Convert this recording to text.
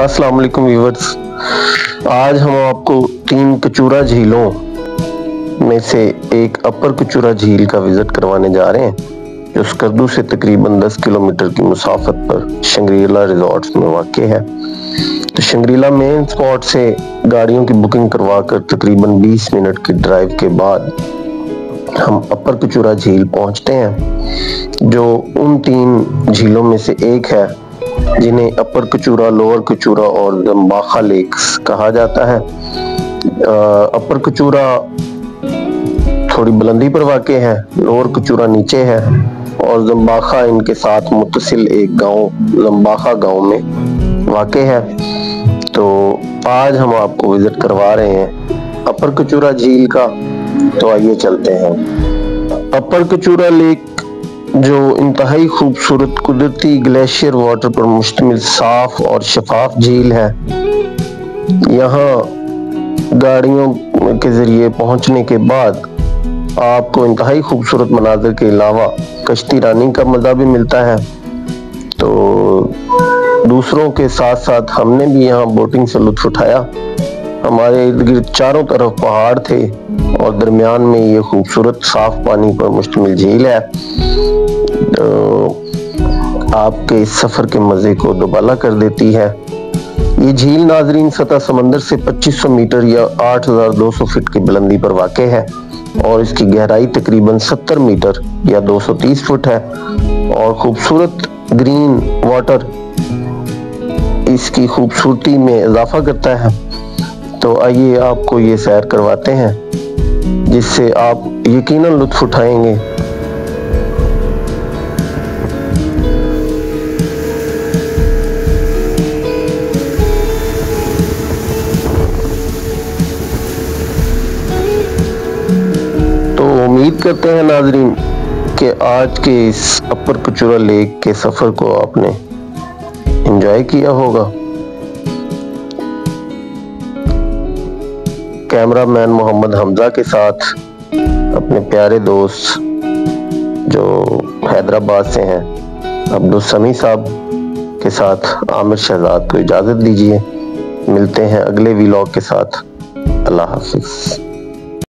अस्सलाम वालेकुम व्यूवर्स। आज हम आपको तीन कचूरा झीलों में से एक अपर कचूरा झील का विज़िट करवाने जा रहे हैं, जो स्कर्दू से तकरीबन 10 किलोमीटर की मुसाफत पर शंग्रीला रिजॉर्ट्स में वाक़ है। तो शंग्रीला मेन स्पॉट से गाड़ियों की बुकिंग करवा कर तकरीबन 20 मिनट की ड्राइव के बाद हम अपर कचूरा झील पहुँचते हैं, जो उन तीन झीलों में से एक है। जिन्हें अपर कचूरा, लोअर कचूरा और जम्बाखा लेक्स कहा जाता है। अपर कचूरा थोड़ी बुलंदी पर वाक़ है, लोअर कचूरा नीचे है और जम्बाखा इनके साथ मुतसिल एक गाँव जम्बाखा गाँव में वाक़ है। तो आज हम आपको विज़िट करवा रहे हैं अपर कचूरा झील का। तो आइए चलते हैं। अपर कचूरा लेक जो इंतहाई खूबसूरत कुदरती ग्लेशियर वाटर पर मुश्तमिल साफ़ और शफाफ झील है। यहाँ गाड़ियों के ज़रिए पहुँचने के बाद आपको इंतहाई खूबसूरत मनाजर के अलावा कश्ती रानी का मज़ा भी मिलता है। तो दूसरों के साथ साथ हमने भी यहाँ बोटिंग से लुत्फ उठाया। हमारे इर्द गिर्द चारों तरफ़ पहाड़ थे और दरमियान में ये खूबसूरत साफ़ पानी पर मुश्तमिल झील है। तो आपके इस सफ़र के मज़े को दोबाला कर देती है। ये झील नाजरीन सतह समंदर से 2500 मीटर या 8200 फीट की बुलंदी पर वाक़ है और इसकी गहराई तकरीबन 70 मीटर या 230 फुट है और खूबसूरत ग्रीन वाटर इसकी खूबसूरती में इजाफा करता है। तो आइए आपको ये सैर करवाते हैं, जिससे आप यकीनन लुत्फ उठाएँगे। तो उम्मीद करते हैं नाजरीन कि आज के इस अपर कचूरा लेक के सफ़र को आपने एंजॉय किया होगा। कैमरामैन मोहम्मद हमजा के साथ अपने प्यारे दोस्त जो हैदराबाद से हैं अब्दुलसमी साहब के साथ आमिर शहजाद को इजाज़त दीजिए। मिलते हैं अगले वीलॉग के साथ। अल्लाह हाफिज़।